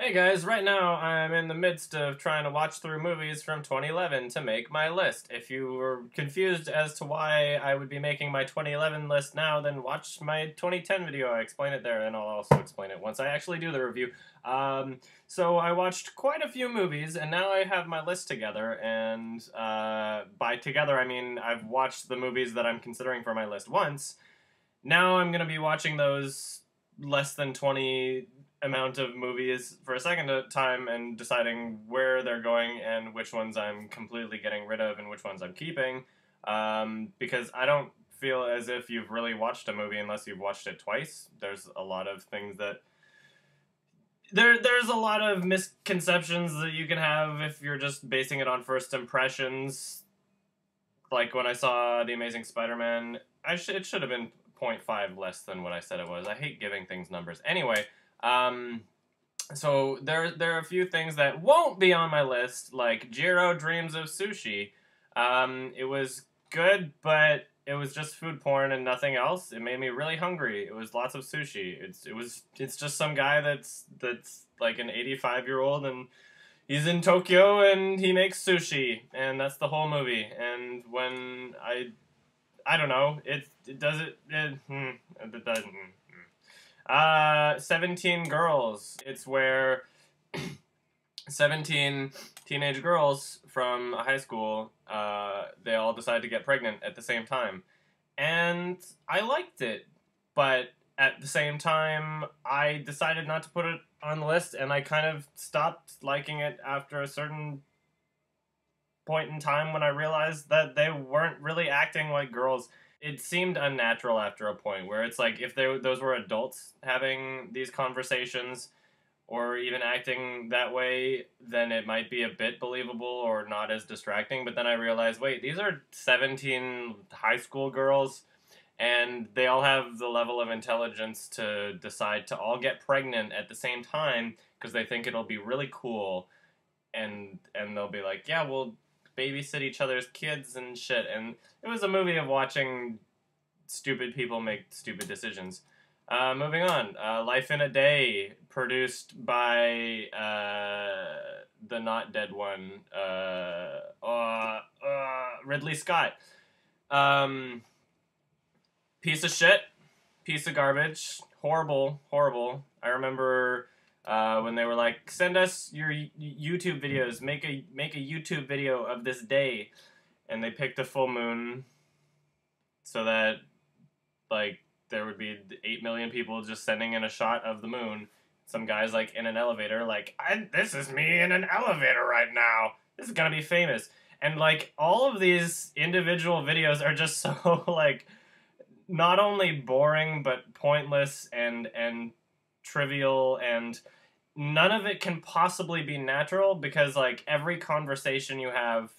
Hey guys, right now I'm in the midst of trying to watch through movies from 2011 to make my list. If you were confused as to why I would be making my 2011 list now, then watch my 2010 video. I explain it there, and I'll also explain it once I actually do the review. Um, so I watched quite a few movies, and now I have my list together. And uh, by together, I mean I've watched the movies that I'm considering for my list once. Now I'm going to be watching those less than 20 amount of movies for a second time and deciding where they're going and which ones I'm completely getting rid of and which ones I'm keeping. Um, because I don't feel as if you've really watched a movie unless you've watched it twice. There's a lot of things that there there's a lot of misconceptions that you can have if you're just basing it on first impressions. Like when I saw The Amazing Spider-Man, I sh- it should have been 0.5 less than what I said it was. I hate giving things numbers. Anyway, um, so there there are a few things that won't be on my list, like Jiro Dreams of Sushi. Um, it was good, but it was just food porn and nothing else. It made me really hungry. It was lots of sushi. It's it was it's just some guy that's that's like an 85 year old and he's in Tokyo and he makes sushi and that's the whole movie. And when I I don't know, it it does it, it, hmm, it doesn't. Uh, 17 Girls. It's where 17 teenage girls from a high school, uh, they all decide to get pregnant at the same time. And I liked it, but at the same time, I decided not to put it on the list, and I kind of stopped liking it after a certain point in time when I realized that they weren't really acting like girls it seemed unnatural after a point where it's like if they those were adults having these conversations or even acting that way, then it might be a bit believable or not as distracting. But then I realized, wait, these are 17 high school girls, and they all have the level of intelligence to decide to all get pregnant at the same time because they think it'll be really cool. And and they'll be like, yeah, we'll babysit each other's kids and shit. And it was a movie of watching stupid people make stupid decisions. Uh, moving on, uh, Life in a Day, produced by uh, the not dead one, uh, uh, uh, Ridley Scott. Um, piece of shit, piece of garbage, horrible, horrible. I remember uh, when they were like, "Send us your YouTube videos. Make a make a YouTube video of this day," and they picked a full moon, so that like there would be eight million people just sending in a shot of the moon. Some guys like in an elevator, like, "This is me in an elevator right now. This is gonna be famous." And like all of these individual videos are just so like not only boring but pointless and and trivial and none of it can possibly be natural because like every conversation you have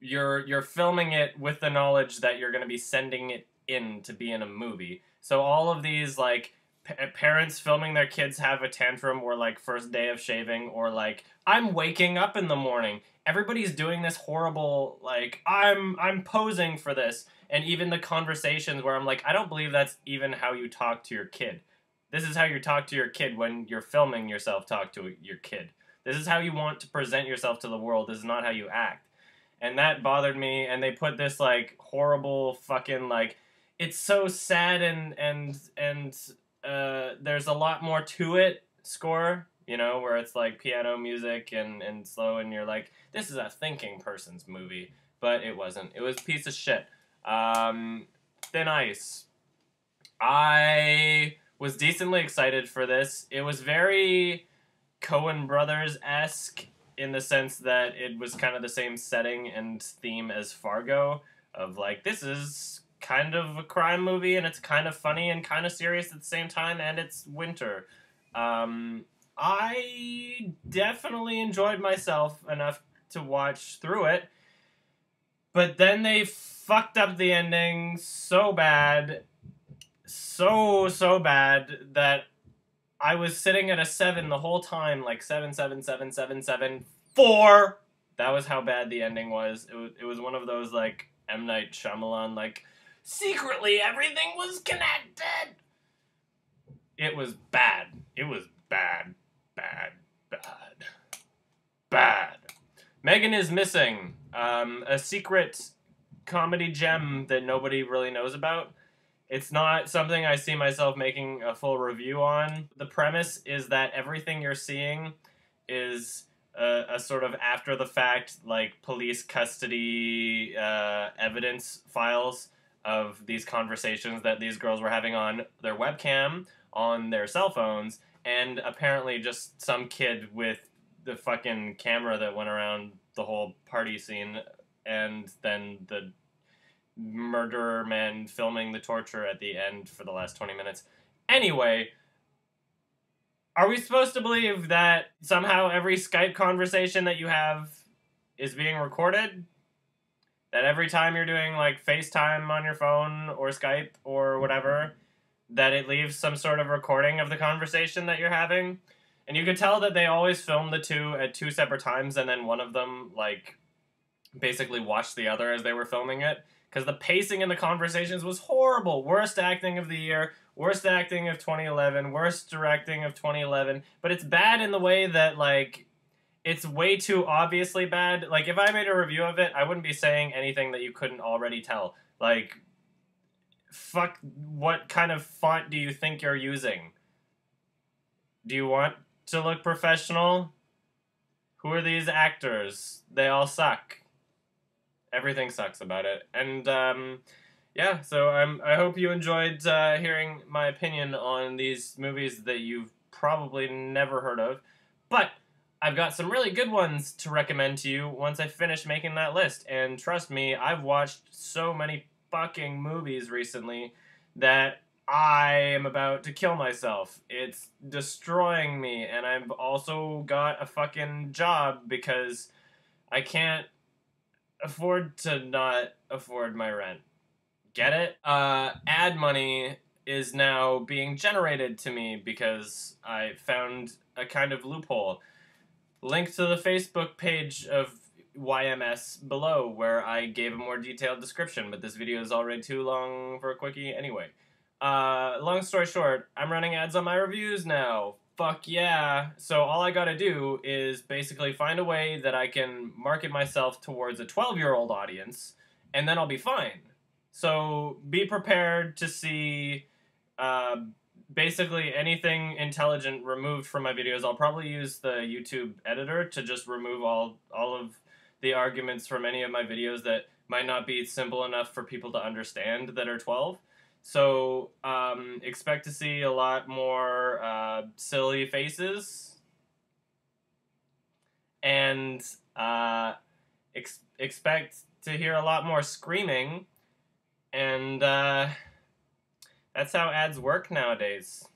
you're you're filming it with the knowledge that you're going to be sending it in to be in a movie. So all of these like p- uh, parents filming their kids have a tantrum or like first day of shaving or like I'm waking up in the morning. Everybody's doing this horrible like I'm I'm posing for this and even the conversations where I'm like I don't believe that's even how you talk to your kid. This is how you talk to your kid when you're filming yourself talk to your kid. This is how you want to present yourself to the world. This is not how you act. And that bothered me and they put this like horrible fucking like it's so sad and and and uh, there's a lot more to it score you know where it's like piano music and and slow and you're like this is a thinking person's movie but it wasn't it was a piece of shit um, thin ice i was decently excited for this. It was very Coen Brothers esque in the sense that it was kind of the same setting and theme as Fargo. Of like, this is kind of a crime movie and it's kind of funny and kind of serious at the same time, and it's winter. Um, I definitely enjoyed myself enough to watch through it, but then they fucked up the ending so bad so so bad that I was sitting at a seven the whole time, like seven seven seven seven seven four. That was how bad the ending was. It was it was one of those like M Night Shyamalan like secretly everything was connected. It was bad. It was bad, bad, bad, bad. Megan is missing. Um, a secret comedy gem that nobody really knows about. It's not something I see myself making a full review on. The premise is that everything you're seeing is a, a sort of after the fact, like police custody uh, evidence files of these conversations that these girls were having on their webcam, on their cell phones, and apparently just some kid with the fucking camera that went around the whole party scene, and then the murderer man filming the torture at the end for the last 20 minutes. Anyway, are we supposed to believe that somehow every Skype conversation that you have is being recorded? That every time you're doing like FaceTime on your phone or Skype or whatever, that it leaves some sort of recording of the conversation that you're having? And you could tell that they always film the two at two separate times and then one of them like basically watched the other as they were filming it because the pacing in the conversations was horrible. Worst acting of the year, worst acting of 2011, worst directing of 2011. But it's bad in the way that like it's way too obviously bad. Like if I made a review of it, I wouldn't be saying anything that you couldn't already tell. Like fuck what kind of font do you think you're using? Do you want to look professional? Who are these actors? They all suck everything sucks about it. And um, yeah, so I'm, I hope you enjoyed uh, hearing my opinion on these movies that you've probably never heard of. But I've got some really good ones to recommend to you once I finish making that list. And trust me, I've watched so many fucking movies recently that I am about to kill myself. It's destroying me, and I've also got a fucking job because I can't afford to not afford my rent. Get it? Uh, ad money is now being generated to me because I found a kind of loophole. Link to the Facebook page of YMS below where I gave a more detailed description, but this video is already too long for a quickie anyway. Uh, long story short, I'm running ads on my reviews now fuck yeah. So all I gotta do is basically find a way that I can market myself towards a 12 year old audience, and then I'll be fine. So be prepared to see uh, basically anything intelligent removed from my videos. I'll probably use the YouTube editor to just remove all all of the arguments from any of my videos that might not be simple enough for people to understand that are 12. So um, expect to see a lot more uh, silly faces, and uh, ex- expect to hear a lot more screaming, and uh, that's how ads work nowadays.